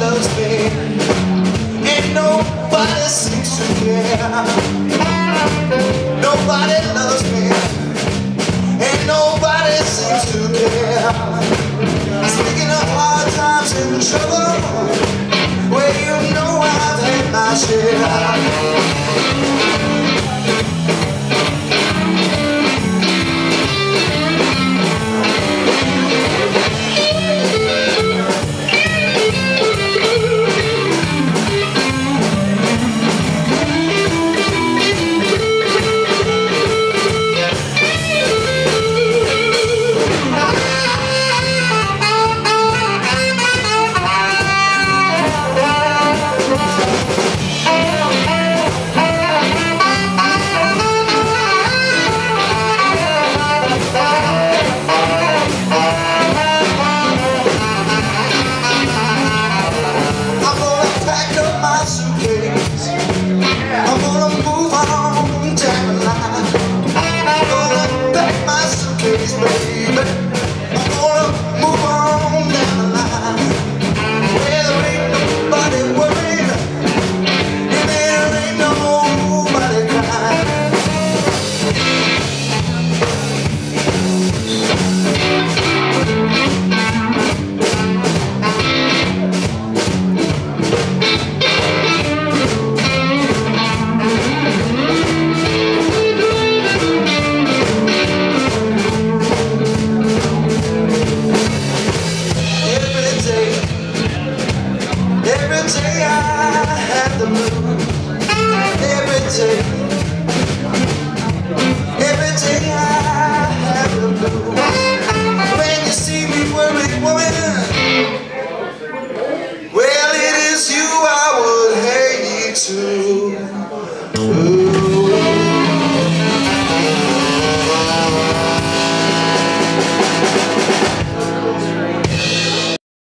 loves me. And nobody seems to care. Nobody loves me. And nobody seems to care. Speaking of hard times and trouble Well, you know I've had my share.